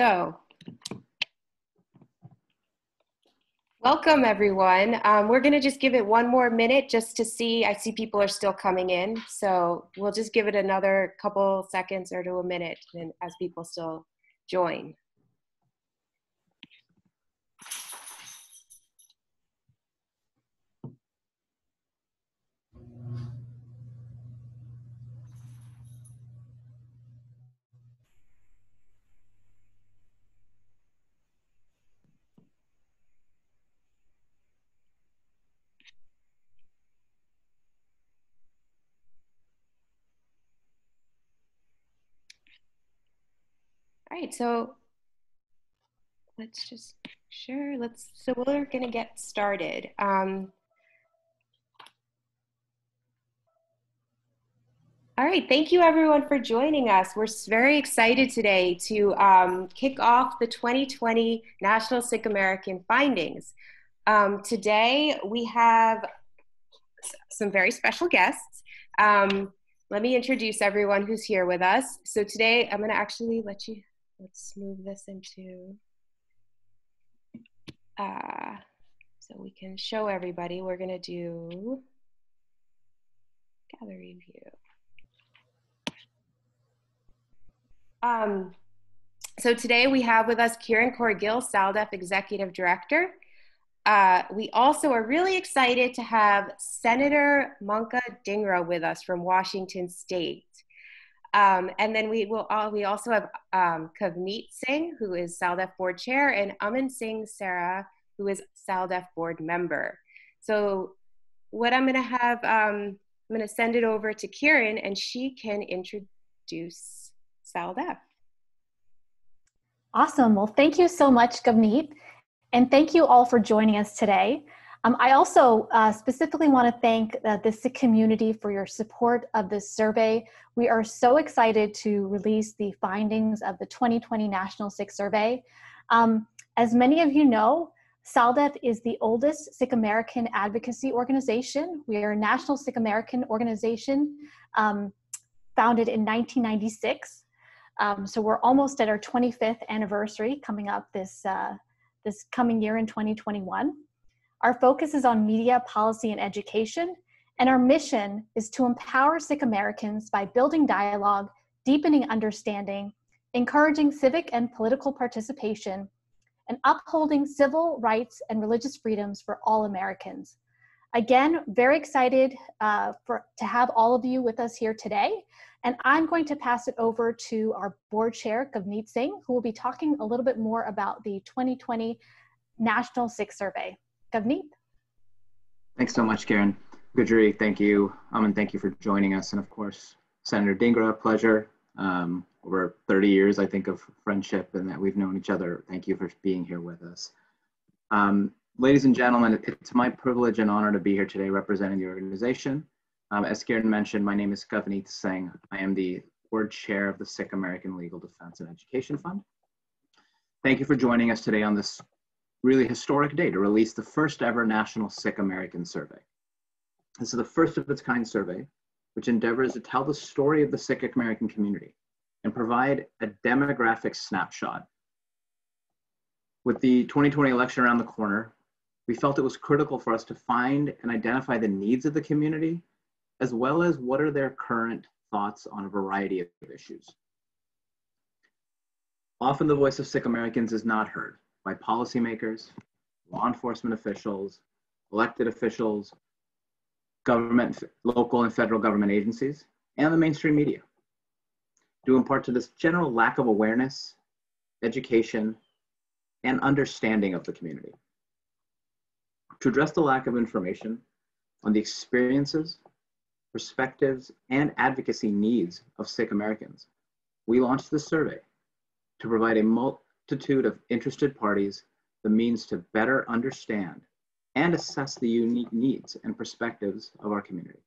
So, welcome everyone. Um, we're gonna just give it one more minute just to see, I see people are still coming in. So we'll just give it another couple seconds or to a minute and as people still join. Right, so let's just, sure, let's, so we're gonna get started. Um, all right, thank you everyone for joining us. We're very excited today to um, kick off the 2020 National Sikh American Findings. Um, today we have some very special guests. Um, let me introduce everyone who's here with us. So today I'm gonna actually let you let's move this into, uh, so we can show everybody. We're gonna do gallery view. Um, so today we have with us Kiran Kaur Gill, SALDEF Executive Director. Uh, we also are really excited to have Senator Manka Dhingra with us from Washington State. Um, and then we will all, we also have um, Kavneet Singh, who is SALDEF board chair, and Aman Singh Sira, who is SALDEF board member. So what I'm gonna have, um, I'm gonna send it over to Kiran and she can introduce SALDEF. Awesome, well, thank you so much, Kavneet. And thank you all for joining us today. Um, I also uh, specifically want to thank uh, the Sikh community for your support of this survey. We are so excited to release the findings of the 2020 National Sikh Survey. Um, as many of you know, SALDEF is the oldest Sikh American advocacy organization. We are a national Sikh American organization um, founded in 1996. Um, so we're almost at our 25th anniversary coming up this, uh, this coming year in 2021. Our focus is on media, policy, and education, and our mission is to empower Sikh Americans by building dialogue, deepening understanding, encouraging civic and political participation, and upholding civil rights and religious freedoms for all Americans. Again, very excited uh, for, to have all of you with us here today. And I'm going to pass it over to our board chair, Kavneet Singh, who will be talking a little bit more about the 2020 National Sikh Survey. Kavneet. Thanks so much, Kiran. Gujari, thank you. Um, and thank you for joining us. And of course, Senator Dhingra, pleasure. Um, over 30 years, I think, of friendship and that we've known each other. Thank you for being here with us. Um, ladies and gentlemen, it's my privilege and honor to be here today representing the organization. Um, as Kiran mentioned, my name is Kavneet Singh. I am the board chair of the Sikh American Legal Defense and Education Fund. Thank you for joining us today on this really historic day to release the first ever National Sikh American Survey. This is the first of its kind survey, which endeavors to tell the story of the Sikh American community and provide a demographic snapshot. With the 2020 election around the corner, we felt it was critical for us to find and identify the needs of the community, as well as what are their current thoughts on a variety of issues. Often the voice of Sikh Americans is not heard, by policymakers, law enforcement officials, elected officials, government, local and federal government agencies, and the mainstream media, due in part to this general lack of awareness, education, and understanding of the community. To address the lack of information on the experiences, perspectives, and advocacy needs of Sikh Americans, we launched this survey to provide a multitude of interested parties the means to better understand and assess the unique needs and perspectives of our community.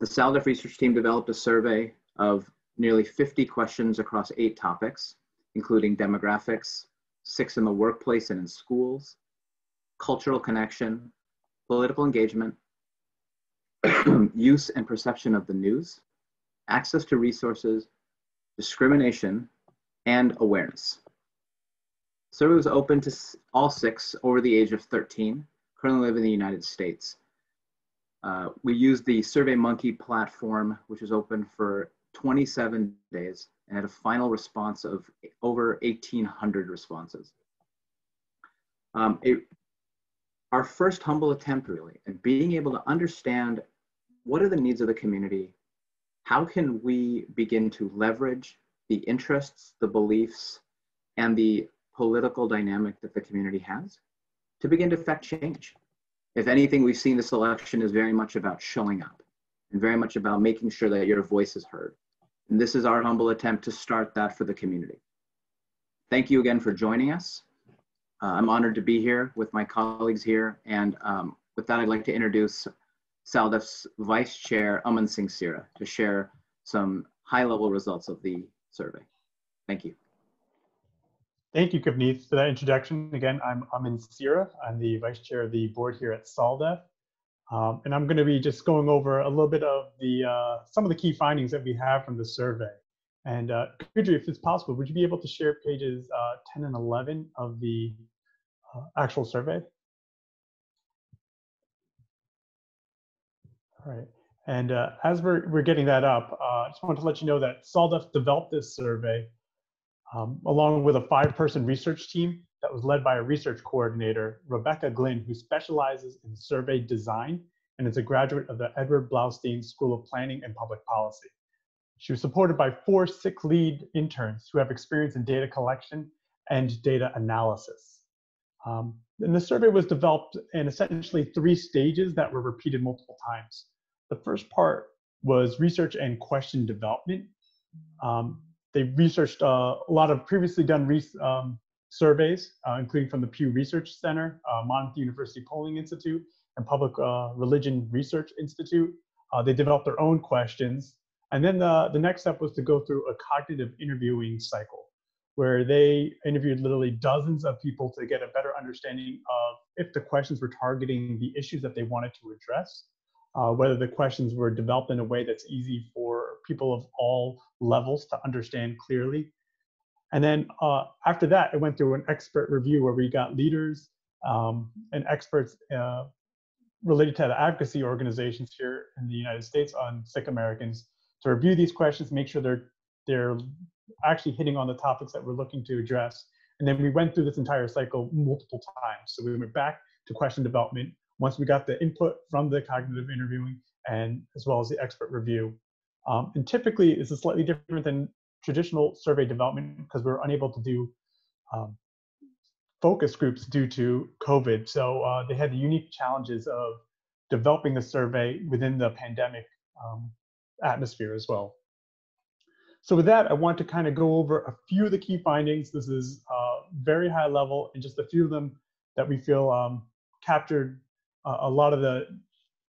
The SALDEF research team developed a survey of nearly 50 questions across eight topics, including demographics, Sikhs in the workplace and in schools, cultural connection, political engagement, use and perception of the news, access to resources, discrimination, and awareness. Survey was open to all Sikhs over the age of 13, currently live in the United States. Uh, we used the SurveyMonkey platform, which was open for 27 days and had a final response of over 1,800 responses. Um, it, our first humble attempt really, and being able to understand what are the needs of the community, how can we begin to leverage the interests, the beliefs, and the political dynamic that the community has to begin to affect change. If anything, we've seen this election is very much about showing up and very much about making sure that your voice is heard. And this is our humble attempt to start that for the community. Thank you again for joining us. Uh, I'm honored to be here with my colleagues here. And um, with that, I'd like to introduce SALDEF's Vice Chair, Aman Singh Sira, to share some high-level results of the survey. Thank you. Thank you, Kavneet, for that introduction. Again, I'm Aman Sira. I'm the Vice Chair of the board here at SALDEF. Um, and I'm going to be just going over a little bit of the uh, some of the key findings that we have from the survey. And uh, Gudri, if it's possible, would you be able to share pages uh, 10 and 11 of the uh, actual survey? All right. And uh, as we're, we're getting that up, uh, I just wanted to let you know that SALDEF developed this survey um, along with a five-person research team that was led by a research coordinator, Rebecca Glynn, who specializes in survey design and is a graduate of the Edward Bloustein School of Planning and Public Policy. She was supported by four Sikh lead interns who have experience in data collection and data analysis. Um, and the survey was developed in essentially three stages that were repeated multiple times. The first part was research and question development. Um, they researched uh, a lot of previously done um, surveys, uh, including from the Pew Research Center, uh, Monmouth University Polling Institute, and Public uh, Religion Research Institute. Uh, they developed their own questions. And then the, the next step was to go through a cognitive interviewing cycle where they interviewed literally dozens of people to get a better understanding of if the questions were targeting the issues that they wanted to address, uh, whether the questions were developed in a way that's easy for people of all levels to understand clearly. And then uh, after that, it went through an expert review where we got leaders um, and experts uh, related to the advocacy organizations here in the United States on Sikh Americans to review these questions, make sure they're they're actually hitting on the topics that we're looking to address. And then we went through this entire cycle multiple times. So we went back to question development once we got the input from the cognitive interviewing and as well as the expert review. Um, and typically, this is slightly different than traditional survey development because we are unable to do um, focus groups due to COVID. So uh, they had the unique challenges of developing the survey within the pandemic um, atmosphere as well. So with that, I want to kind of go over a few of the key findings. This is uh, very high level and just a few of them that we feel um, captured uh, a lot of the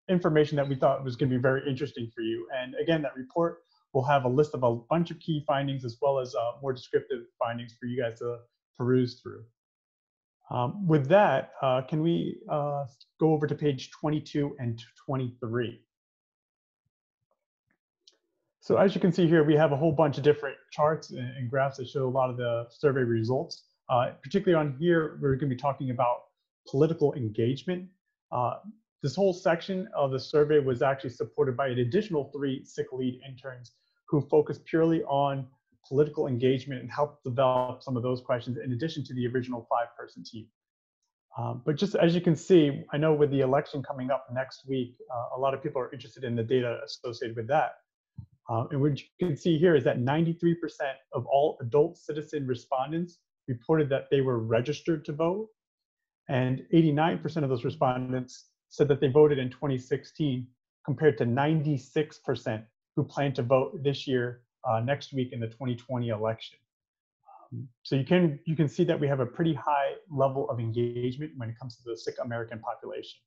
information that we thought was going to be very interesting for you. And again, that report will have a list of a bunch of key findings as well as uh, more descriptive findings for you guys to peruse through. Um, with that, uh, can we uh, go over to page 22 and 23? So as you can see here, we have a whole bunch of different charts and, graphs that show a lot of the survey results. Uh, particularly on here, we're going to be talking about political engagement. Uh, this whole section of the survey was actually supported by an additional three Sikh lead interns who focused purely on political engagement and helped develop some of those questions in addition to the original five-person team. Um, but just as you can see, I know with the election coming up next week, uh, a lot of people are interested in the data associated with that. Uh, and what you can see here is that 93% of all adult citizen respondents reported that they were registered to vote, and 89% of those respondents said that they voted in 2016 compared to 96% who plan to vote this year, uh, next week in the 2020 election. Um, so you can, you can see that we have a pretty high level of engagement when it comes to the Sikh American population.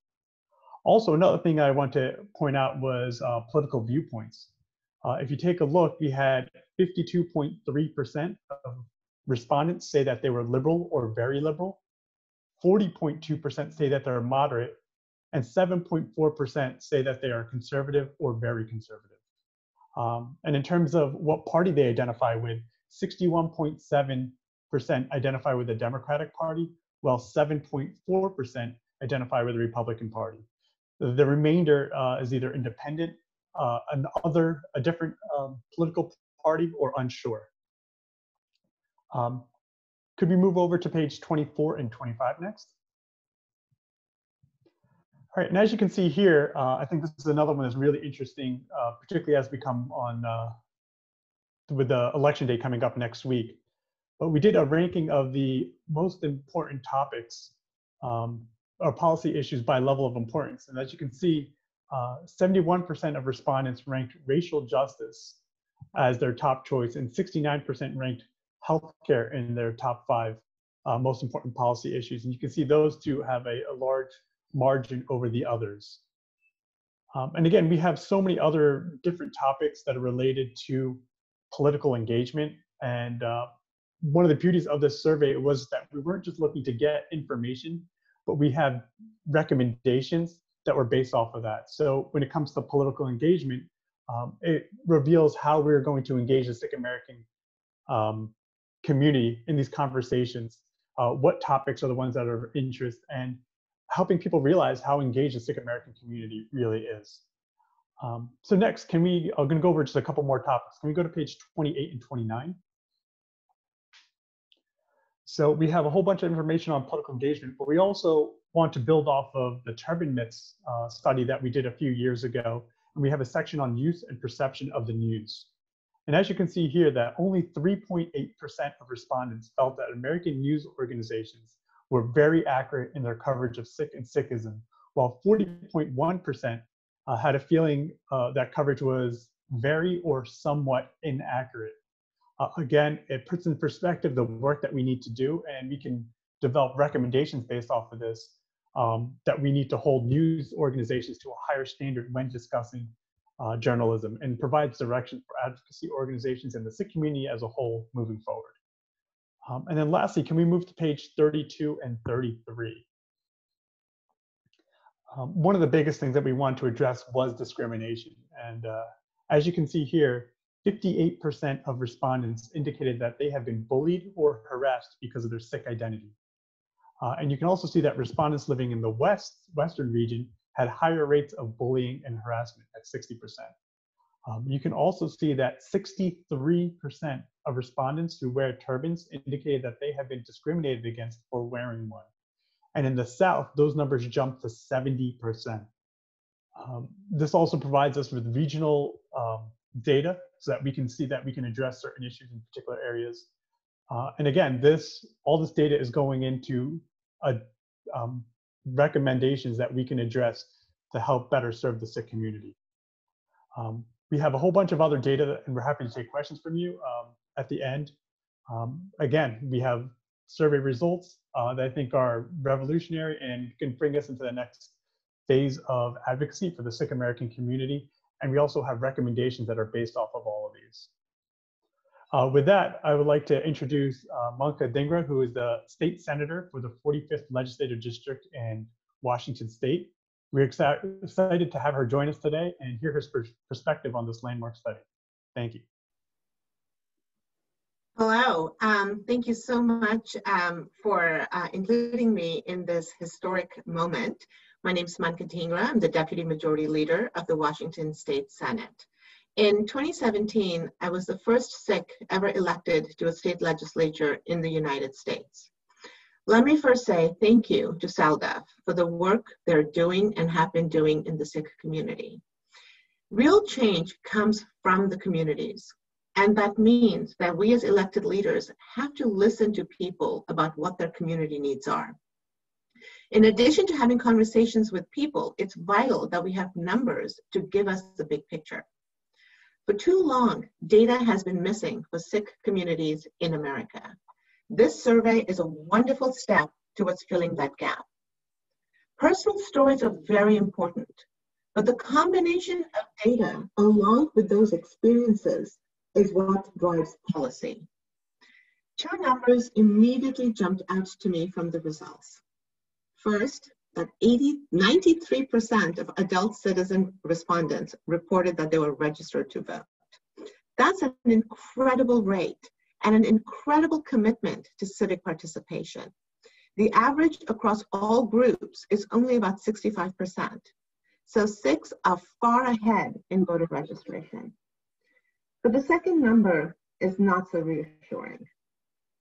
Also, another thing I want to point out was uh, political viewpoints. Uh, if you take a look, we had 52.3% of respondents say that they were liberal or very liberal, 40.2% say that they're moderate, and 7.4% say that they are conservative or very conservative. Um, and in terms of what party they identify with, 61.7% identify with the Democratic Party, while 7.4% identify with the Republican Party. The remainder uh, is either independent, uh, another, a different um, political party, or unsure. Um, could we move over to page 24 and 25 next? All right, and as you can see here, uh, I think this is another one that's really interesting, uh, particularly as we come on uh, with the election day coming up next week. But we did a ranking of the most important topics um, or policy issues by level of importance. And as you can see, 71% uh, of respondents ranked racial justice as their top choice, and 69% ranked healthcare in their top five uh, most important policy issues. And you can see those two have a, a large margin over the others. Um, and again, we have so many other different topics that are related to political engagement. And uh, one of the beauties of this survey was that we weren't just looking to get information, but we have recommendations that were based off of that. So when it comes to political engagement, um, it reveals how we're going to engage the Sikh American um, community in these conversations. Uh, what topics are the ones that are of interest and helping people realize how engaged the Sikh American community really is. Um, so next, can we, I'm gonna go over just a couple more topics. Can we go to page 28 and 29? So we have a whole bunch of information on political engagement, but we also want to build off of the turban myths uh, study that we did a few years ago. And we have a section on use and perception of the news. And as you can see here, that only 3.8% of respondents felt that American news organizations were very accurate in their coverage of Sikh and Sikhism, while 40.1% uh, had a feeling uh, that coverage was very or somewhat inaccurate. Uh, again, it puts in perspective the work that we need to do, and we can develop recommendations based off of this um, that we need to hold news organizations to a higher standard when discussing uh, journalism and provides direction for advocacy organizations and the Sikh community as a whole moving forward. Um, and then lastly, can we move to page 32 and 33? Um, one of the biggest things that we want to address was discrimination. And uh, as you can see here, 58% of respondents indicated that they have been bullied or harassed because of their Sikh identity. Uh, and you can also see that respondents living in the West, Western region had higher rates of bullying and harassment at 60%. Um, you can also see that 63% of respondents who wear turbans indicated that they have been discriminated against for wearing one. And in the South, those numbers jump to 70%. Um, this also provides us with regional um, data so that we can see that we can address certain issues in particular areas. Uh, and again, this all this data is going into a, um, recommendations that we can address to help better serve the Sikh community. Um, we have a whole bunch of other data and we're happy to take questions from you um, at the end. Um, again, we have survey results uh, that I think are revolutionary and can bring us into the next phase of advocacy for the Sikh American community. And we also have recommendations that are based off of all of these. Uh, with that, I would like to introduce uh, Manka Dhingra, who is the state senator for the 45th Legislative District in Washington State. We're excited to have her join us today and hear her perspective on this landmark study. Thank you. Hello, um, thank you so much um, for uh, including me in this historic moment. My name is Manka Dhingra. I'm the Deputy Majority Leader of the Washington State Senate. In 2017, I was the first Sikh ever elected to a state legislature in the United States. Let me first say thank you to SALDEF for the work they're doing and have been doing in the Sikh community. Real change comes from the communities, and that means that we as elected leaders have to listen to people about what their community needs are. In addition to having conversations with people, it's vital that we have numbers to give us the big picture. For too long, data has been missing for Sikh communities in America. This survey is a wonderful step towards filling that gap. Personal stories are very important, but the combination of data along with those experiences is what drives policy. Two numbers immediately jumped out to me from the results. First, that 80, 93% of adult citizen respondents reported that they were registered to vote. That's an incredible rate. and an incredible commitment to civic participation. The average across all groups is only about 65%. So Sikhs are far ahead in voter registration. But the second number is not so reassuring.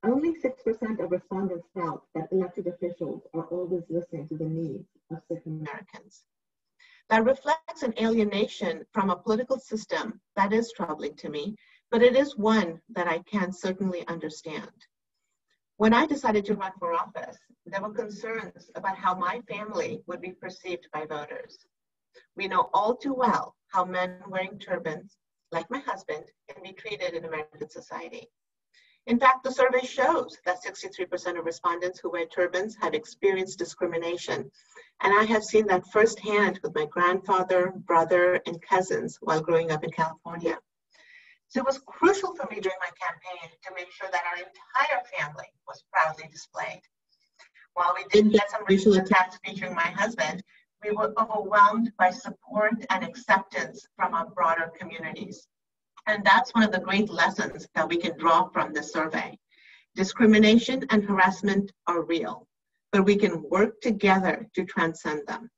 Only 6% of respondents felt that elected officials are always listening to the needs of Sikh Americans. That reflects an alienation from a political system that is troubling to me, but it is one that I can certainly understand. When I decided to run for office, there were concerns about how my family would be perceived by voters. We know all too well how men wearing turbans, like my husband, can be treated in American society. In fact, the survey shows that 63% of respondents who wear turbans have experienced discrimination. And I have seen that firsthand with my grandfather, brother, and cousins while growing up in California. So it was crucial for me during my campaign to make sure that our entire family was proudly displayed. While we did get some racial attacks featuring my husband, we were overwhelmed by support and acceptance from our broader communities. And that's one of the great lessons that we can draw from this survey. Discrimination and harassment are real, but we can work together to transcend them.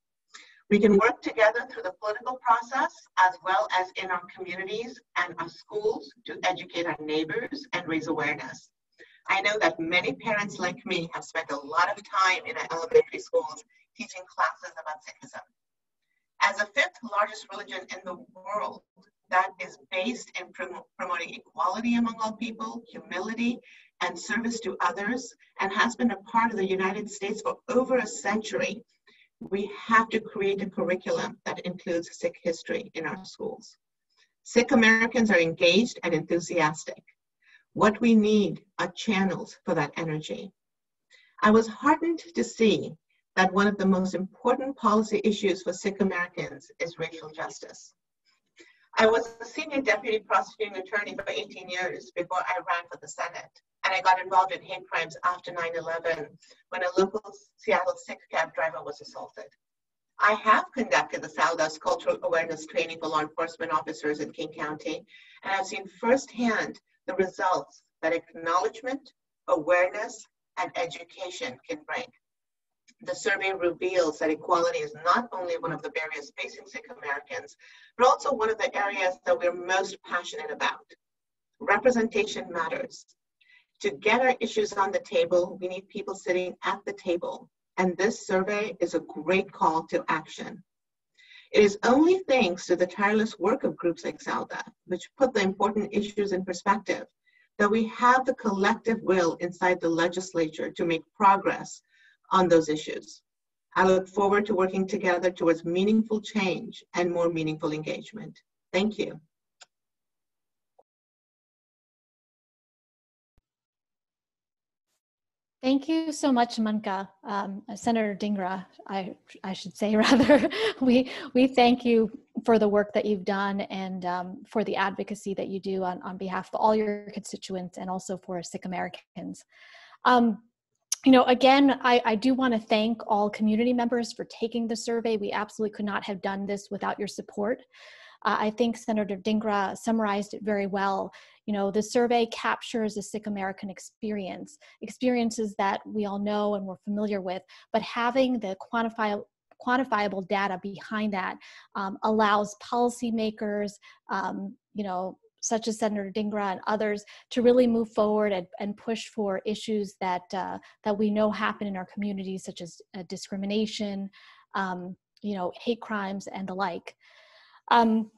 We can work together through the political process as well as in our communities and our schools to educate our neighbors and raise awareness. I know that many parents like me have spent a lot of time in our elementary schools teaching classes about Sikhism. As the fifth largest religion in the world that is based in prom promoting equality among all people, humility, and service to others, and has been a part of the United States for over a century, we have to create a curriculum that includes Sikh history in our schools. Sikh Americans are engaged and enthusiastic. What we need are channels for that energy. I was heartened to see that one of the most important policy issues for Sikh Americans is racial justice. I was a senior deputy prosecuting attorney for 18 years before I ran for the Senate and I got involved in hate crimes after 9-11 when a local Seattle Sikh cab driver was assaulted. I have conducted the SALDEF's Cultural Awareness Training for law enforcement officers in King County, and I've seen firsthand the results that acknowledgement, awareness, and education can bring. The survey reveals that equality is not only one of the barriers facing Sikh Americans, but also one of the areas that we're most passionate about. Representation matters. To get our issues on the table, we need people sitting at the table. And this survey is a great call to action. It is only thanks to the tireless work of groups like SALDEF, which put the important issues in perspective, that we have the collective will inside the legislature to make progress on those issues. I look forward to working together towards meaningful change and more meaningful engagement. Thank you. Thank you so much, Manka. Um, Senator Dhingra. I, I should say rather, we, we thank you for the work that you've done and um, for the advocacy that you do on, on behalf of all your constituents and also for Sikh Americans. Um, you know, again, I, I do want to thank all community members for taking the survey. We absolutely could not have done this without your support. Uh, I think Senator Dhingra summarized it very well. You know, the survey captures a Sikh American experience, experiences that we all know and we're familiar with, but having the quantifiable quantifiable data behind that um, allows policymakers, um, you know, such as Senator Dhingra and others, to really move forward and, and push for issues that uh, that we know happen in our communities, such as uh, discrimination, um, you know, hate crimes, and the like. Um,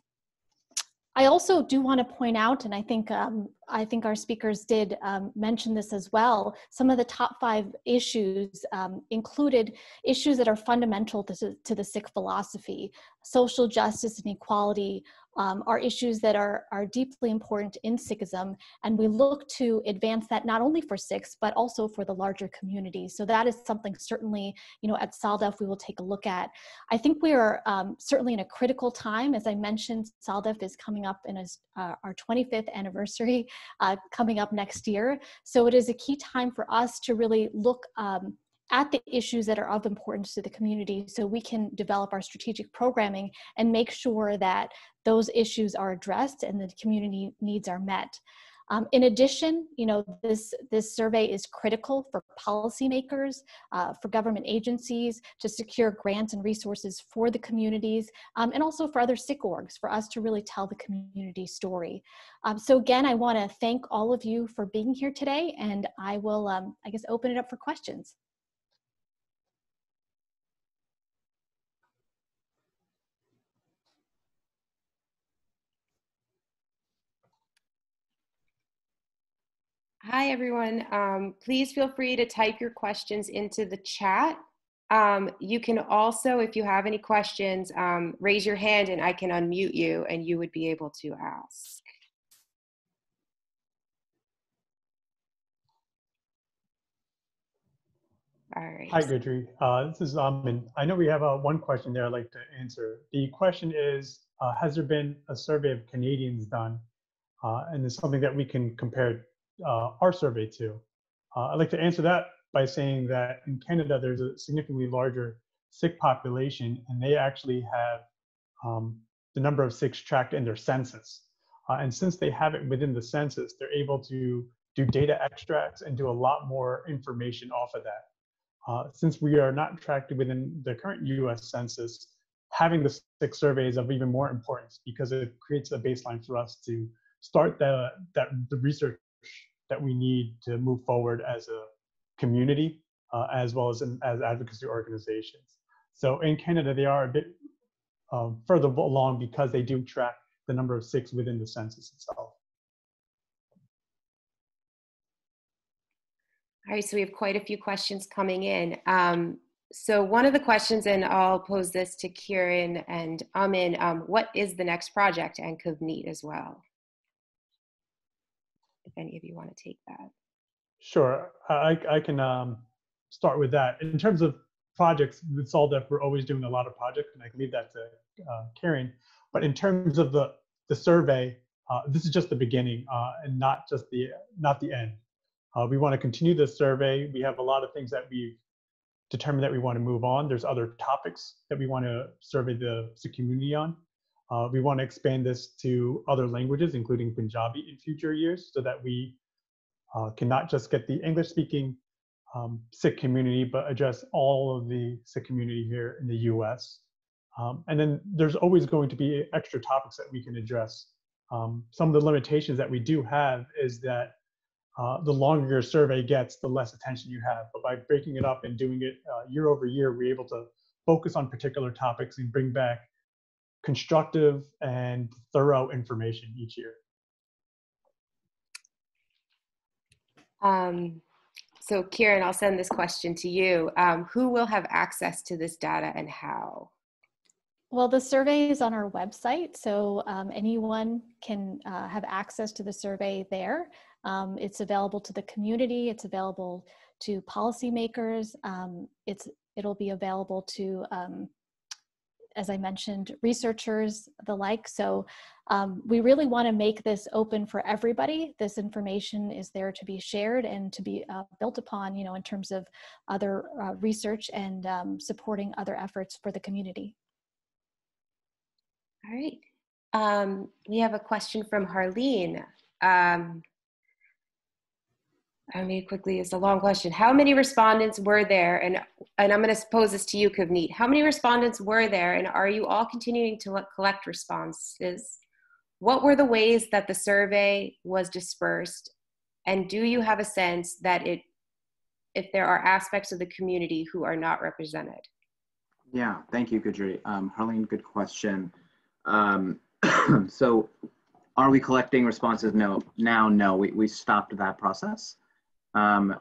I also do want to point out, and I think um, I think our speakers did um, mention this as well. Some of the top five issues um, included issues that are fundamental to, to the Sikh philosophy: social justice and equality, um, are issues that are, are deeply important in Sikhism, and we look to advance that not only for Sikhs, but also for the larger community. So that is something certainly, you know, at SALDEF we will take a look at. I think we are um, certainly in a critical time. As I mentioned, SALDEF is coming up in a, uh, our 25th anniversary uh, coming up next year. So it is a key time for us to really look um, at the issues that are of importance to the community so we can develop our strategic programming and make sure that those issues are addressed and the community needs are met. Um, in addition, you know, this, this survey is critical for policymakers, uh, for government agencies to secure grants and resources for the communities, um, and also for other Sikh orgs, for us to really tell the community story. Um, so again, I wanna thank all of you for being here today, and I will, um, I guess, open it up for questions. Hi, everyone. Um, please feel free to type your questions into the chat. Um, you can also, if you have any questions, um, raise your hand and I can unmute you and you would be able to ask. All right. Hi, Gudri. Uh, this is Amin. I know we have uh, one question there I'd like to answer. The question is, uh, has there been a survey of Canadians done? Uh, and it's something that we can compare uh, our survey to? Uh, I'd like to answer that by saying that in Canada, there's a significantly larger Sikh population, and they actually have um, the number of Sikhs tracked in their census. Uh, and since they have it within the census, they're able to do data extracts and do a lot more information off of that. Uh, since we are not tracked within the current US Census, having the Sikh survey is of even more importance because it creates a baseline for us to start the, that, the research that we need to move forward as a community uh, as well as in, as advocacy organizations. So in Canada, they are a bit um, further along because they do track the number of Sikhs within the census itself. All right, so we have quite a few questions coming in. Um, so one of the questions, and I'll pose this to Kiran and Amin, um, what is the next project and Kavneet as well? Any of you want to take that. Sure, I, I can um, start with that. In terms of projects with SALDEF, we're always doing a lot of projects, and I can leave that to uh, Kiran. But in terms of the the survey, uh, this is just the beginning uh, and not just the not the end. Uh, we want to continue the survey. We have a lot of things that we've determined that we want to move on. There's other topics that we want to survey the community on. Uh, we want to expand this to other languages, including Punjabi in future years, so that we uh, can not just get the English speaking um, Sikh community, but address all of the Sikh community here in the US. Um, and then there's always going to be extra topics that we can address. Um, some of the limitations that we do have is that uh, the longer your survey gets, the less attention you have. But by breaking it up and doing it uh, year over year, we're able to focus on particular topics and bring back constructive and thorough information each year? Um, so Kiran, I'll send this question to you. Um, who will have access to this data and how? Well, the survey is on our website, so um, anyone can uh, have access to the survey there. Um, it's available to the community. It's available to policymakers. Um, it's it'll be available to um, as I mentioned, researchers, the like. So um, we really want to make this open for everybody. This information is there to be shared and to be uh, built upon, you know, in terms of other uh, research and um, supporting other efforts for the community. All right. Um, we have a question from Harleen. I mean, quickly, it's a long question. How many respondents were there? And, and I'm going to pose this to you, Kavneet. How many respondents were there? And are you all continuing to collect responses? What were the ways that the survey was dispersed? And do you have a sense that it, if there are aspects of the community who are not represented? Yeah, thank you, Gudri. Um, Harleen, good question. Um, so are we collecting responses? No, now, no, we, we stopped that process. Um,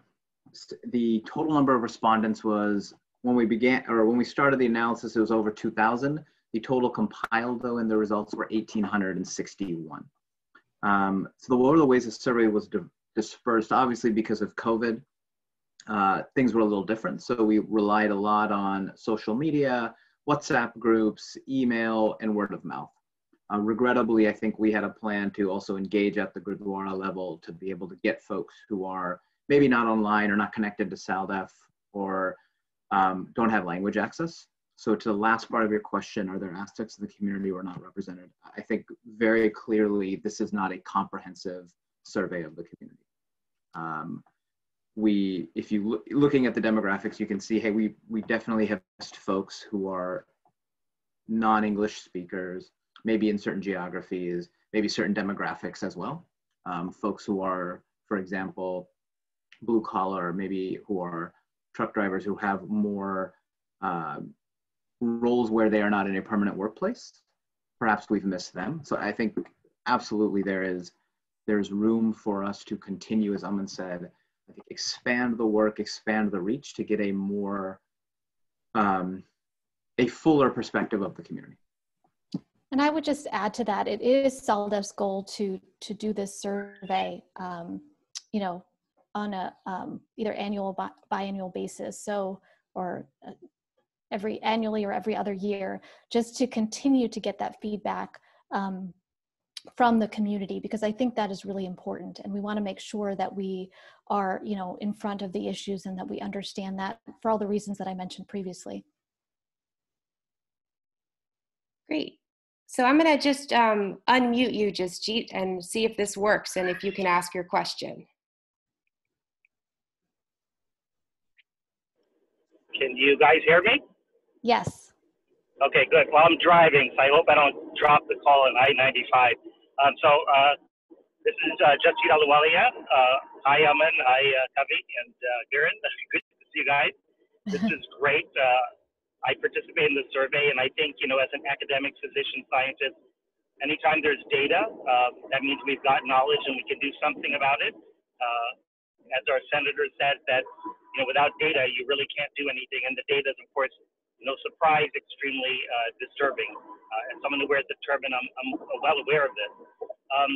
the total number of respondents was when we began or when we started the analysis, it was over 2,000. The total compiled though in the results were 1,861. Um, so the, one of the ways the survey was dispersed, obviously because of COVID, uh, things were a little different. So we relied a lot on social media, WhatsApp groups, email, and word of mouth. Uh, regrettably, I think we had a plan to also engage at the Gurdwara level to be able to get folks who are maybe not online or not connected to SALDEF or um, don't have language access. So to the last part of your question, are there aspects of the community who are not represented? I think very clearly this is not a comprehensive survey of the community. Um, we, if you look, looking at the demographics, you can see, hey, we, we definitely have folks who are non-English speakers, maybe in certain geographies, maybe certain demographics as well. Um, folks who are, for example, blue collar, maybe who are truck drivers who have more uh, roles where they are not in a permanent workplace. Perhaps we've missed them. So I think absolutely there is there's room for us to continue, as Aman said, I think expand the work, expand the reach to get a more um, a fuller perspective of the community. And I would just add to that, it is SALDEF's goal to to do this survey, um, you know, on a um, either annual bi- biannual basis, so or uh, every annually or every other year, just to continue to get that feedback um, from the community because I think that is really important, and we want to make sure that we are, you know, in front of the issues and that we understand that for all the reasons that I mentioned previously. Great. So I'm going to just um, unmute you, Jasjeet, and see if this works and if you can ask your question. Can you guys hear me? Yes. Okay, good. Well, I'm driving, so I hope I don't drop the call on I-95. Um, so uh, this is uh, Jasjeet Ahluwalia. Uh, hi, Aman. Hi, uh, Kavi and uh. Good to see you guys. This is great. Uh, I participate in the survey, and I think, you know, as an academic physician scientist, anytime there's data, uh, that means we've got knowledge and we can do something about it. Uh, as our senator said, that you know, without data, you really can't do anything, and the data is, of course, no surprise, extremely uh, disturbing. Uh, as someone who wears the turban, I'm, I'm well aware of this. Um,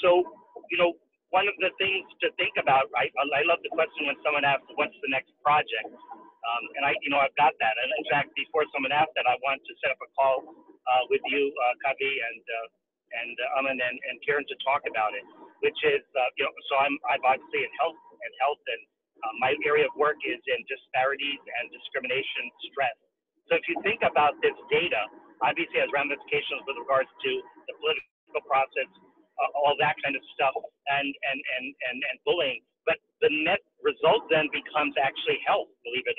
so, you know, one of the things to think about, right? I love the question when someone asks, "What's the next project?" Um, and I, you know, I've got that. And in fact, before someone asked that, I wanted to set up a call uh, with you, uh, Kavi, and uh, and uh, Aman and, and Kiran to talk about it. Which is, uh, you know, so I'm I'm obviously in health and health, and uh, my area of work is in disparities and discrimination stress. So if you think about this data, obviously has ramifications with regards to the political process, uh, all that kind of stuff, and and and and, and bullying. But the net result then becomes actually health, believe it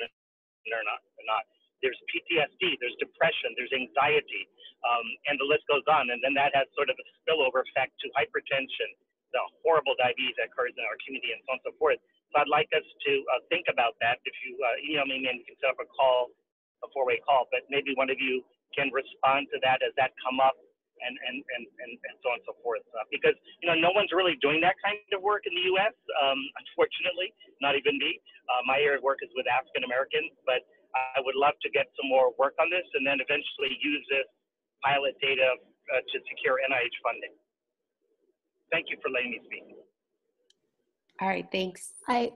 or not. Or not. There's PTSD, there's depression, there's anxiety, um, and the list goes on. And then that has sort of a spillover effect to hypertension, the horrible diabetes that occurs in our community, and so on and so forth. So I'd like us to uh, think about that. If you uh, email me, maybe we can set up a call, a four-way call. But maybe one of you can respond to that as that come up and, and, and, and, and so on and so forth. Uh, because, you know, no one's really doing that kind of work in the U.S., um, unfortunately, not even me. Uh, my area of work is with African Americans, but I would love to get some more work on this and then eventually use this pilot data uh, to secure NIH funding. Thank you for letting me speak. All right, thanks. I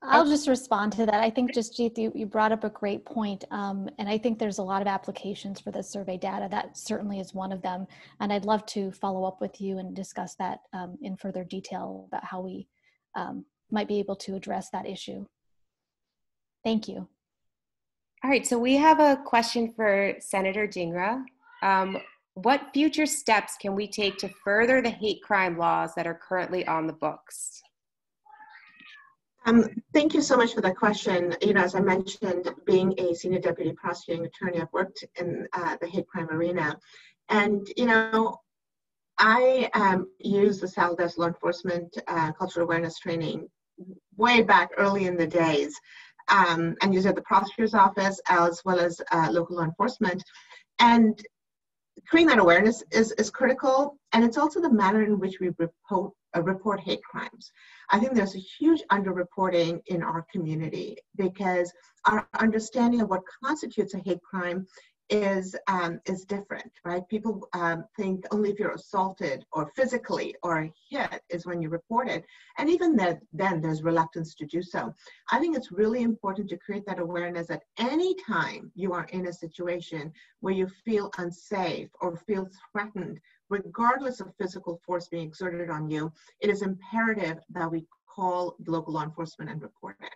I'll just respond to that. I think Jasjeet, you, you brought up a great point, um, and I think there's a lot of applications for the survey data. That certainly is one of them, and I'd love to follow up with you and discuss that um, in further detail about how we um, might be able to address that issue. Thank you. All right, so we have a question for Senator Dhingra. Um, what future steps can we take to further the hate crime laws that are currently on the books? Um, thank you so much for that question. You know, as I mentioned, being a senior deputy prosecuting attorney, I've worked in uh, the hate crime arena. And, you know, I um, used the SALDEF law enforcement uh, cultural awareness training way back early in the days um, and used it at the prosecutor's office as well as uh, local law enforcement. And creating that awareness is, is critical. And it's also the manner in which we report, uh, report hate crimes. I think there's a huge underreporting in our community because our understanding of what constitutes a hate crime is um, is different, right? People um, think only if you're assaulted or physically or hit is when you report it, and even then, then there's reluctance to do so. I think it's really important to create that awareness at any time you are in a situation where you feel unsafe or feel threatened regardless of physical force being exerted on you, it is imperative that we call local law enforcement and report it.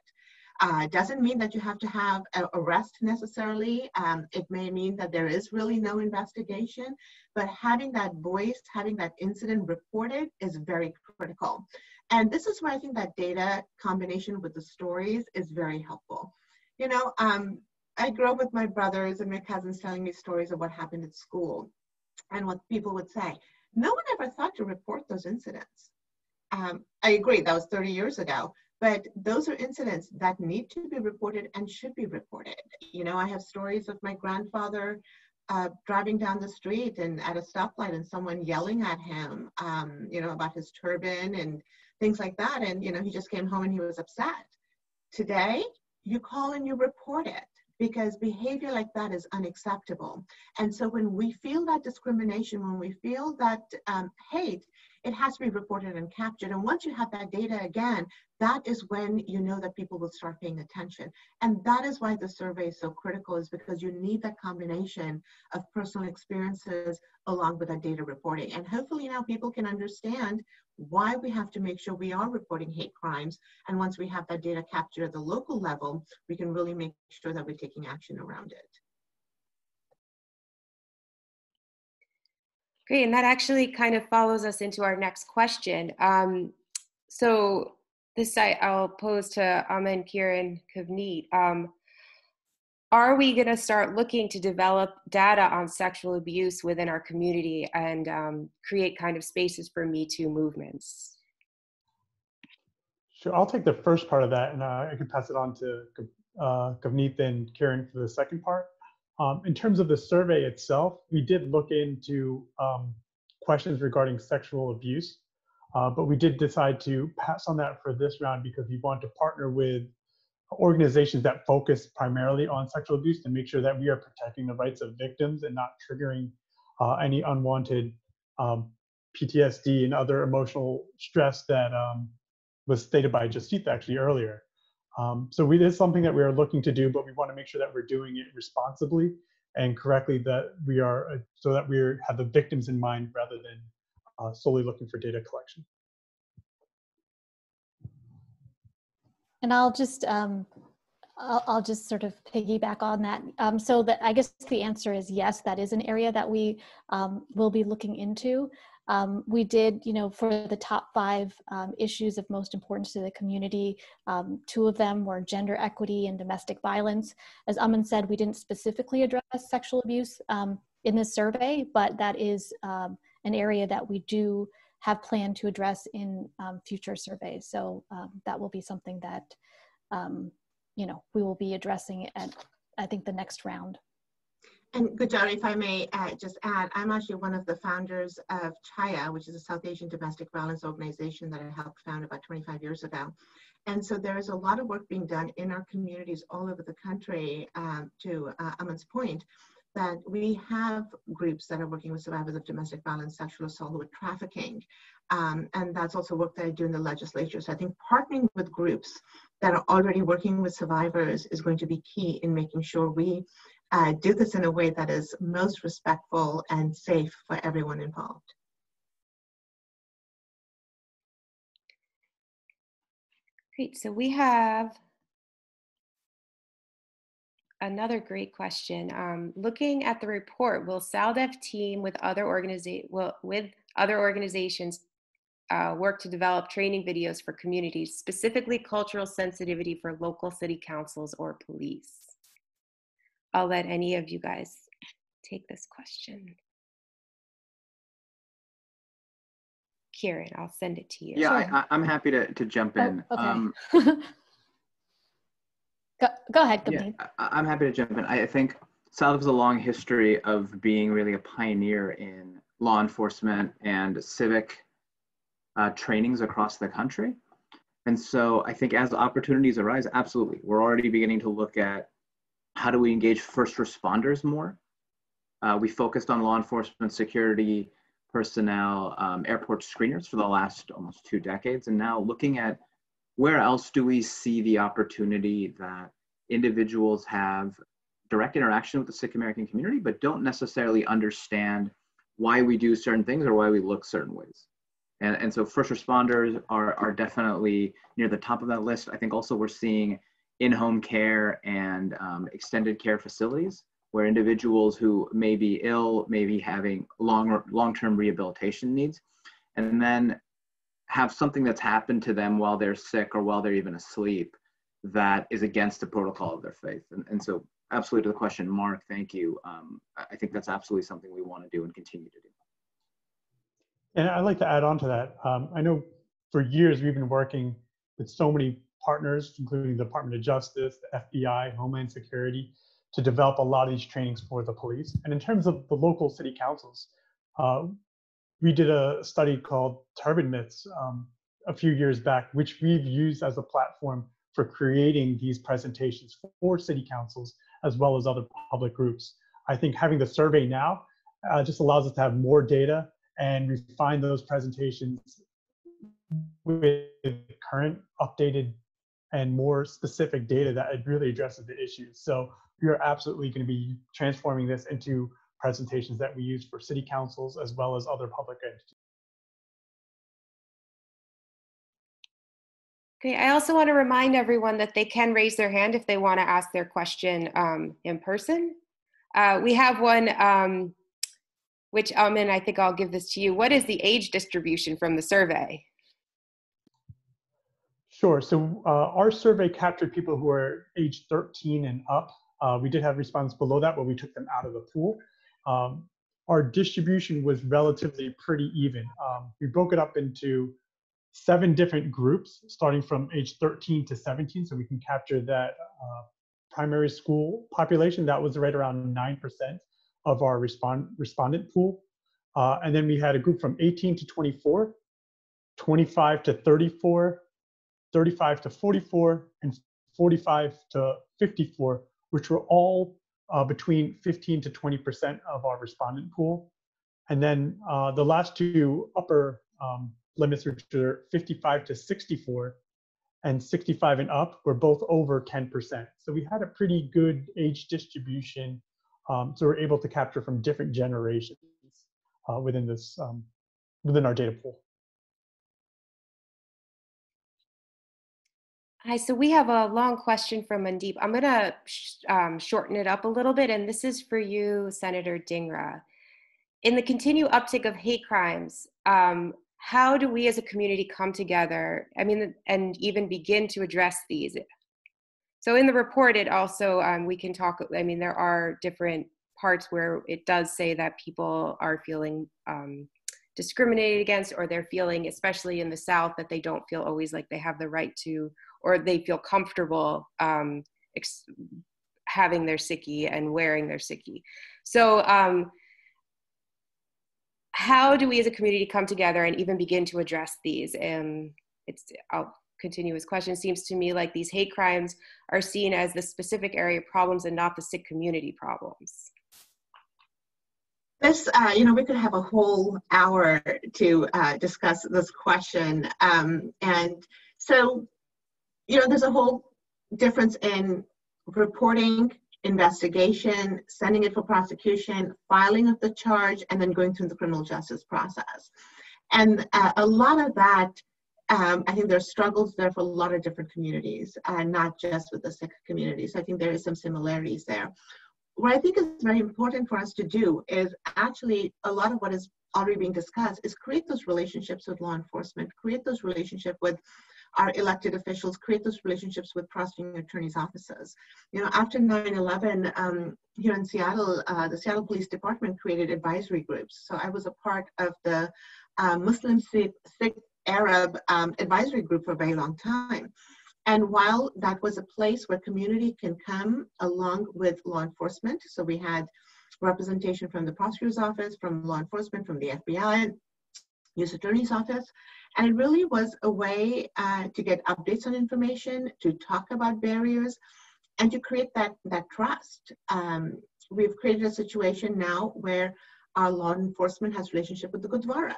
Uh, doesn't mean that you have to have an arrest necessarily. Um, it may mean that there is really no investigation, but having that voice, having that incident reported is very critical. And this is where I think that data combination with the stories is very helpful. You know, um, I grew up with my brothers and my cousins telling me stories of what happened at school and what people would say. No one ever thought to report those incidents. Um, I agree, that was 30 years ago, but those are incidents that need to be reported and should be reported. You know, I have stories of my grandfather uh, driving down the street and at a stoplight and someone yelling at him, um, you know, about his turban and things like that. And, you know, he just came home and he was upset. Today, you call and you report it because behavior like that is unacceptable. And so when we feel that discrimination, when we feel that um, hate, it has to be reported and captured. And once you have that data again, that is when you know that people will start paying attention. And that is why the survey is so critical is because you need that combination of personal experiences along with that data reporting. And hopefully now people can understand why we have to make sure we are reporting hate crimes. And once we have that data captured at the local level, we can really make sure that we're taking action around it. Great, and that actually kind of follows us into our next question. Um, so this I, I'll pose to Aman, Kiran, Kavneet. Um, are we going to start looking to develop data on sexual abuse within our community and um, create kind of spaces for Me Too movements? Sure, I'll take the first part of that, and uh, I can pass it on to uh, Kavneet and Kiran for the second part. Um, in terms of the survey itself, we did look into um, questions regarding sexual abuse, uh, but we did decide to pass on that for this round because we want to partner with organizations that focus primarily on sexual abuse to make sure that we are protecting the rights of victims and not triggering uh, any unwanted um, PTSD and other emotional stress that um, was stated by Jasjeet actually earlier. Um, so we, is something that we are looking to do, but we want to make sure that we're doing it responsibly and correctly that we are, uh, so that we have the victims in mind rather than uh, solely looking for data collection. And I'll just, um, I'll, I'll, just sort of piggyback on that. Um, so that I guess the answer is yes, that is an area that we um, will be looking into. Um, we did, you know, for the top five um, issues of most importance to the community, um, two of them were gender equity and domestic violence. As Aman said, we didn't specifically address sexual abuse um, in this survey, but that is um, an area that we do have planned to address in um, future surveys. So that will be something that, you know, we will be addressing at, I think, the next round. And Gujari, if I may uh, just add, I'm actually one of the founders of CHAYA, which is a South Asian domestic violence organization that I helped found about 25 years ago. And so there is a lot of work being done in our communities all over the country, um, to uh, Aman's point, that we have groups that are working with survivors of domestic violence, sexual assault, or trafficking. Um, and that's also work that I do in the legislature. So I think partnering with groups that are already working with survivors is going to be key in making sure we uh, do this in a way that is most respectful and safe for everyone involved. Great, so we have another great question. Um, looking at the report, will SALDEF team with other, organiza- will, with other organizations uh, work to develop training videos for communities, specifically cultural sensitivity for local city councils or police? I'll let any of you guys take this question. Kiran, I'll send it to you. Yeah, sure. I, am happy to, to jump in. Oh, okay. Um, go, go ahead, yeah, I, am happy to jump in. I think SALDEF has a long history of being really a pioneer in law enforcement and civic uh, trainings across the country. And so I think as opportunities arise, absolutely, we're already beginning to look at how do we engage first responders more? Uh, we focused on law enforcement, security personnel, um, airport screeners for the last almost two decades. And now looking at where else do we see the opportunity that individuals have direct interaction with the Sikh American community, but don't necessarily understand why we do certain things or why we look certain ways. And, and so first responders are, are definitely near the top of that list. I think also we're seeing in-home care and um, extended care facilities where individuals who may be ill may be having long long-term rehabilitation needs and then have something that's happened to them while they're sick or while they're even asleep that is against the protocol of their faith. And, and so absolutely to the question mark thank you. Um, i think that's absolutely something we want to do and continue to do. And i'd like to add on to that. Um, i know for years we've been working with so many partners, including the Department of Justice, the FBI, Homeland Security, to develop a lot of these trainings for the police. And in terms of the local city councils, uh, we did a study called Turban Myths um, a few years back, which we've used as a platform for creating these presentations for city councils as well as other public groups. I think having the survey now uh, just allows us to have more data and refine those presentations with current updated and more specific data that really addresses the issues. So we are absolutely going to be transforming this into presentations that we use for city councils as well as other public entities. Okay, I also want to remind everyone that they can raise their hand if they want to ask their question um, in person. Uh, we have one, um, which, um, I think I'll give this to you. What is the age distribution from the survey? Sure. So uh, our survey captured people who are age 13 and up. Uh, we did have respondents below that, but we took them out of the pool. Um, our distribution was relatively pretty even. Um, we broke it up into seven different groups, starting from age 13 to 17, so we can capture that uh, primary school population. That was right around 9% of our respond, respondent pool. Uh, and then we had a group from 18 to 24, 25 to 34, 35 to 44, and 45 to 54, which were all uh, between 15 to 20% of our respondent pool. And then uh, the last two upper um, limits, which are 55 to 64 and 65 and up, were both over 10%. So we had a pretty good age distribution. Um, so we're able to capture from different generations uh, within this um, within our data pool. Hi, so we have a long question from Mandeep. I'm going to sh um, shorten it up a little bit, and this is for you, Senator Dhingra. In the continued uptick of hate crimes, um, how do we as a community come together, I mean, and even begin to address these? So in the report, it also, um, we can talk, I mean, there are different parts where it does say that people are feeling um, discriminated against or they're feeling, especially in the South, that they don't feel always like they have the right to or they feel comfortable um, ex- having their Sikhi and wearing their Sikhi. So, um, how do we as a community come together and even begin to address these? And it's, I'll continue his question. It seems to me like these hate crimes are seen as the specific area problems and not the Sikh community problems. This, uh, you know, we could have a whole hour to uh, discuss this question. Um, and so you know, there's a whole difference in reporting, investigation, sending it for prosecution, filing of the charge, and then going through the criminal justice process. And uh, a lot of that, um, I think there's struggles there for a lot of different communities, and not just with the Sikh community. So I think there is some similarities there. What I think is very important for us to do is actually a lot of what is already being discussed is create those relationships with law enforcement, create those relationships with our elected officials create those relationships with prosecuting attorneys' offices. You know, after 9/11, um, here in Seattle, uh, the Seattle Police Department created advisory groups. So I was a part of the uh, Muslim Sikh, Arab um, advisory group for a very long time. And while that was a place where community can come along with law enforcement, so we had representation from the prosecutor's office, from law enforcement, from the FBI, U.S. Attorney's Office, and it really was a way uh, to get updates on information, to talk about barriers, and to create that, that trust. Um, we've created a situation now where our law enforcement has relationship with the Gurdwaras.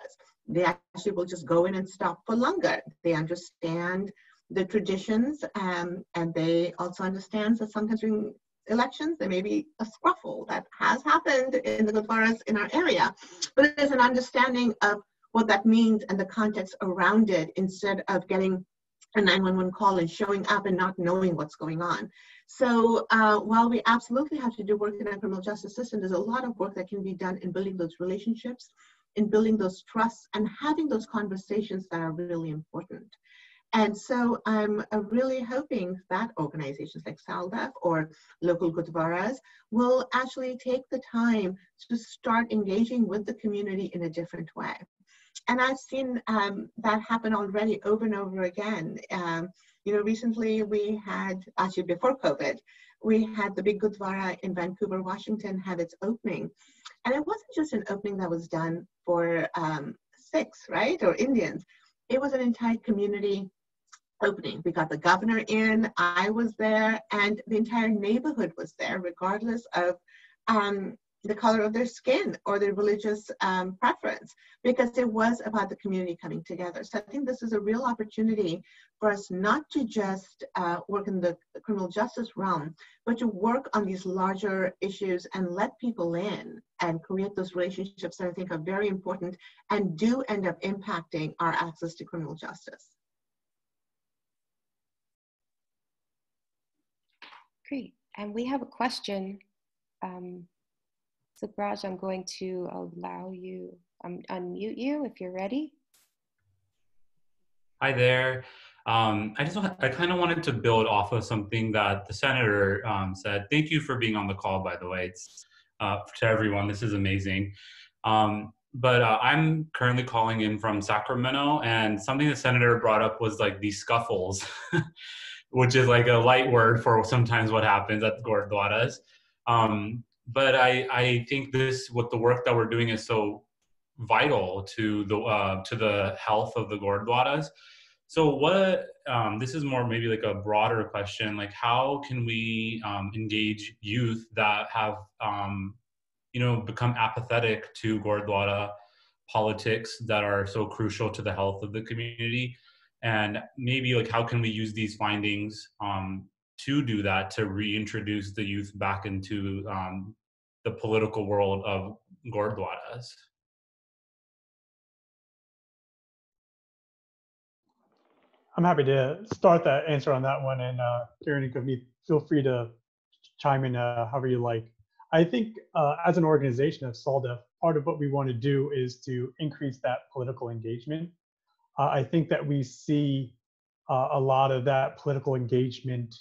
They actually will just go in and stop for longer. They understand the traditions um, and they also understand that sometimes during elections there may be a scuffle that has happened in the Gurdwaras in our area. But there's an understanding of what that means and the context around it instead of getting a 911 call and showing up and not knowing what's going on. So uh, while we absolutely have to do work in our criminal justice system, there's a lot of work that can be done in building those relationships, in building those trusts, and having those conversations that are really important. And so I'm uh, really hoping that organizations like SALDEF or local Gurdwaras will actually take the time to start engaging with the community in a different way. And I've seen um, that happen already over and over again. Um, you know, recently we had, actually before COVID, we had the big Gurdwara in Vancouver, Washington have its opening. And it wasn't just an opening that was done for um, Sikhs, right, or Indians. It was an entire community opening. We got the governor in, I was there, and the entire neighborhood was there, regardless of um, the color of their skin or their religious um, preference, because it was about the community coming together. So I think this is a real opportunity for us not to just uh, work in the criminal justice realm, but to work on these larger issues and let people in and create those relationships that I think are very important and do end up impacting our access to criminal justice. Great. And we have a question. Um, Subraj, I'm going to allow you, um, unmute you if you're ready. Hi there. Um, I just I kind of wanted to build off of something that the senator um, said. Thank you for being on the call, by the way. It's uh, to everyone. This is amazing. Um, but uh, I'm currently calling in from Sacramento, and something the senator brought up was like these scuffles. which is like a light word for sometimes what happens at the. Um, but I, I think this, what the work that we're doing is so vital to the, uh, to the health of the Gurdwaras. So what, um, this is more maybe like a broader question, like how can we um, engage youth that have, um, you know, become apathetic to Gurdwara politics that are so crucial to the health of the community? and maybe like how can we use these findings um, to do that to reintroduce the youth back into um, the political world of Gurdwaras. I'm happy to start that answer on that one, and uh, Kiran and Kavneet, feel free to chime in uh, however you like. I think uh, as an organization of SALDEF, part of what we want to do is to increase that political engagement uh, I think that we see uh, a lot of that political engagement.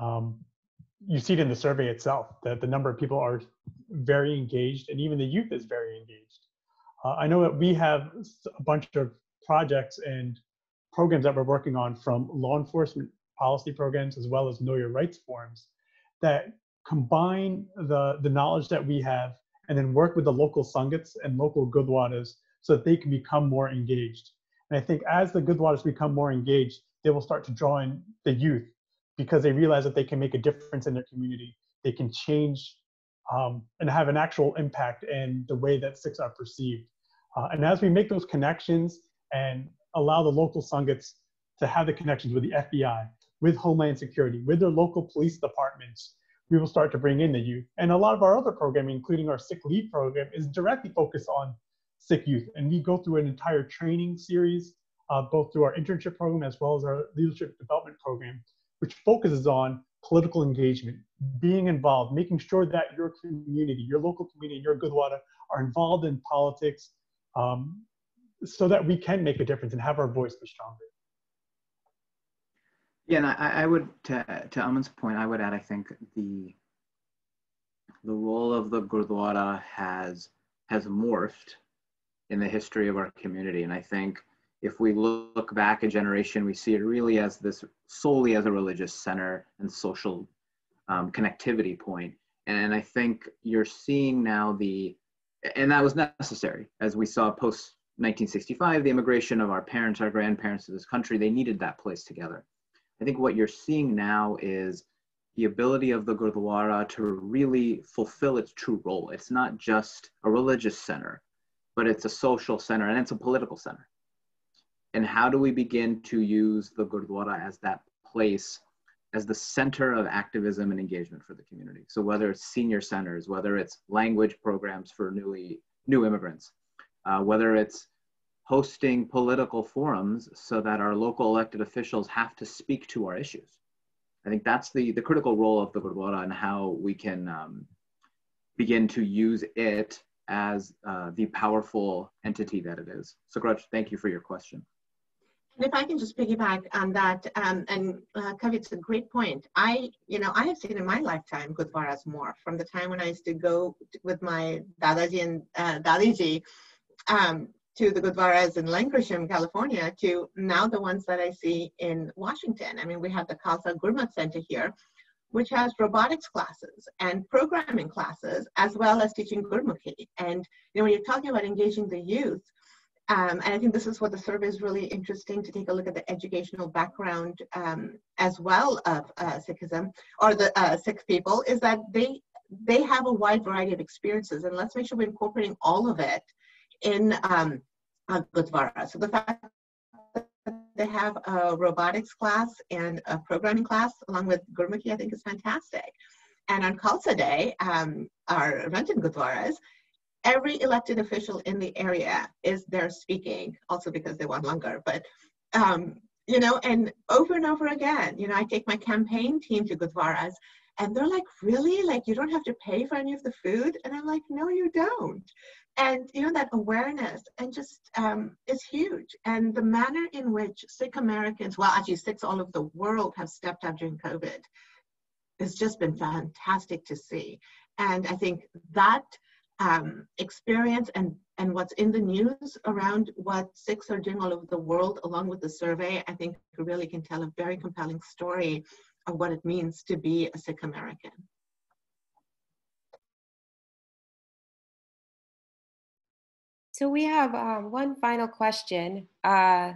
Um, you see it in the survey itself that the number of people are very engaged, and even the youth is very engaged. Uh, I know that we have a bunch of projects and programs that we're working on from law enforcement policy programs as well as know your rights forums that combine the, the knowledge that we have and then work with the local Sangats and local Gurdwaras so that they can become more engaged. And I think as the Gurdwaras become more engaged, they will start to draw in the youth because they realize that they can make a difference in their community. They can change um, and have an actual impact in the way that Sikhs are perceived. Uh, and as we make those connections and allow the local Sangats to have the connections with the FBI, with Homeland Security, with their local police departments, we will start to bring in the youth. And a lot of our other programming, including our Sikh Lead program, is directly focused on Sikh youth. And we go through an entire training series, uh, both through our internship program as well as our leadership development program, which focuses on political engagement, being involved, making sure that your community, your local community, your Gurdwara are involved in politics um, so that we can make a difference and have our voice be stronger. Yeah, and I, I would, to, to Aman's point, I would add, I think the the role of the Gurdwara has has morphed in the history of our community. And I think if we look back a generation, we see it really as this solely as a religious center and social um, connectivity point. And I think you're seeing now the, and that was necessary as we saw post 1965, the immigration of our parents, our grandparents to this country, they needed that place together. I think what you're seeing now is the ability of the Gurdwara to really fulfill its true role. It's not just a religious center, but it's a social center and it's a political center. And how do we begin to use the Gurdwara as that place, as the center of activism and engagement for the community? So whether it's senior centers, whether it's language programs for newly new immigrants, uh, whether it's hosting political forums so that our local elected officials have to speak to our issues. I think that's the, the critical role of the Gurdwara and how we can um, begin to use it as uh, the powerful entity that it is. So, Grudge, thank you for your question. And if I can just piggyback on that, um, and uh, Kavi, it's a great point. I, you know, I have seen in my lifetime Gurdwaras more from the time when I used to go with my Dadaji and uh, Dadiji um, to the Gurdwaras in Lankershim, California, to now the ones that I see in Washington. I mean, we have the Khalsa Gurmat Center here, which has robotics classes and programming classes, as well as teaching Gurmukhi. And you know, when you're talking about engaging the youth, um, and I think this is what the survey is really interesting to take a look at the educational background um, as well of uh, Sikhism or the uh, Sikh people, is that they they have a wide variety of experiences, and let's make sure we're incorporating all of it in um, Gurdwara. So the fact that they have a robotics class and a programming class along with Gurmukhi, I think is fantastic. And on Khalsa Day, um, our Renton Gurdwaras, every elected official in the area is there speaking, also because they want longer, but um, you know, and over and over again, you know, I take my campaign team to Gurdwaras and they're like, really? Like, you don't have to pay for any of the food? And I'm like, no, you don't and you know that awareness and just um, is huge and the manner in which sikh americans well actually sikhs all over the world have stepped up during covid has just been fantastic to see and i think that um, experience and and what's in the news around what sikhs are doing all over the world along with the survey i think really can tell a very compelling story of what it means to be a Sikh american So we have um, one final question, uh,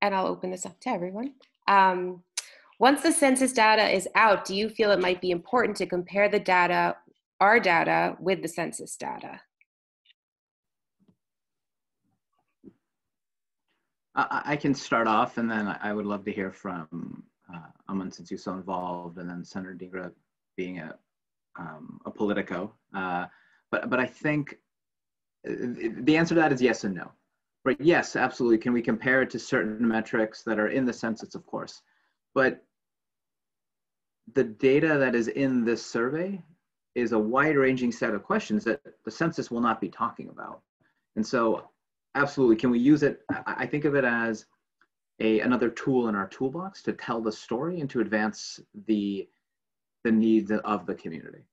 and I'll open this up to everyone. Um, once the census data is out, do you feel it might be important to compare the data, our data, with the census data? I, I can start off, and then I would love to hear from uh, Aman since you're so involved, and then Senator Dhingra being a, um, a Politico. Uh, but, but I think the answer to that is yes and no. Right? Yes, absolutely. Can we compare it to certain metrics that are in the census? Of course. But the data that is in this survey is a wide ranging set of questions that the census will not be talking about. And so, absolutely, can we use it? I think of it as a, another tool in our toolbox to tell the story and to advance the, the needs of the community.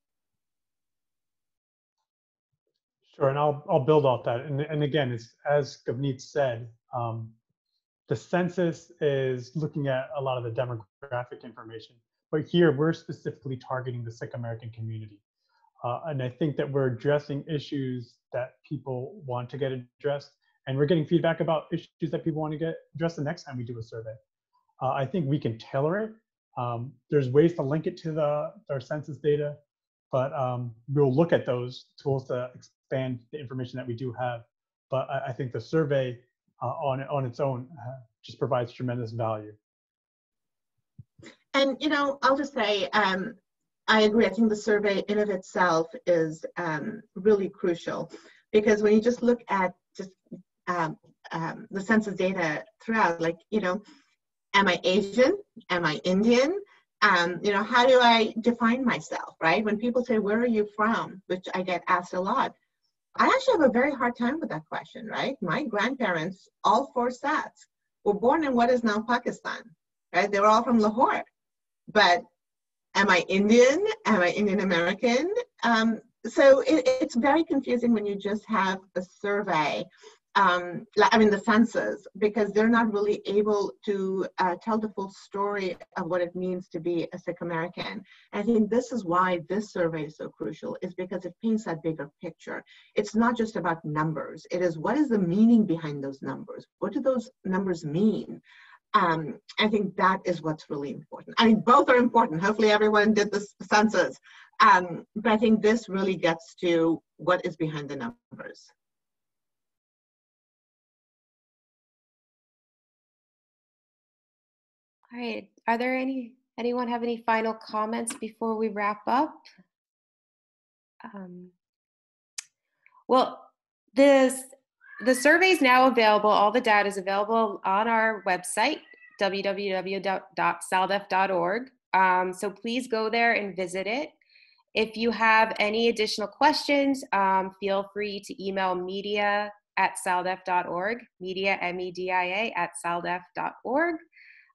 Sure, and I'll, I'll build off that. And, and again, it's, as Kavneet said, um, the census is looking at a lot of the demographic information, but here we're specifically targeting the Sikh American community. Uh, and I think that we're addressing issues that people want to get addressed, and we're getting feedback about issues that people want to get addressed the next time we do a survey. Uh, I think we can tailor it. Um, there's ways to link it to the our census data, but um, we'll look at those tools to expand the information that we do have. But I, I think the survey uh, on on its own uh, just provides tremendous value. And you know, I'll just say, um, I agree. I think the survey in of itself is um, really crucial because when you just look at just um, um, the census data throughout, like you know, am I Asian? Am I Indian? Um, you know, how do I define myself, right? When people say, where are you from? Which I get asked a lot. I actually have a very hard time with that question, right? My grandparents, all four sets, were born in what is now Pakistan, right? They were all from Lahore. But am I Indian? Am I Indian American? Um, so it, it's very confusing when you just have a survey um, I mean, the census, because they're not really able to uh, tell the full story of what it means to be a Sikh American. And I think this is why this survey is so crucial, is because it paints that bigger picture. It's not just about numbers. It is what is the meaning behind those numbers? What do those numbers mean? Um, I think that is what's really important. I mean, both are important. Hopefully everyone did the census. Um, but I think this really gets to what is behind the numbers. All right. Are there any anyone have any final comments before we wrap up? Um, well, this the survey is now available. All the data is available on our website, www.saldef.org. Um, so please go there and visit it. If you have any additional questions, um, feel free to email media at saldef.org, media, M-E-D-I-A, at saldef.org.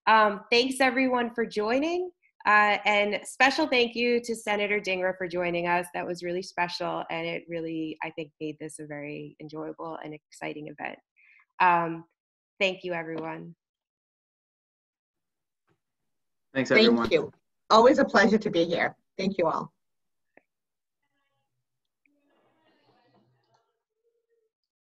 Um, thanks everyone for joining. Uh, and special thank you to Senator Dhingra for joining us. That was really special, and it really, I think, made this a very enjoyable and exciting event. Um, thank you, everyone. Thanks, everyone. Thank you. Always a pleasure to be here. Thank you all.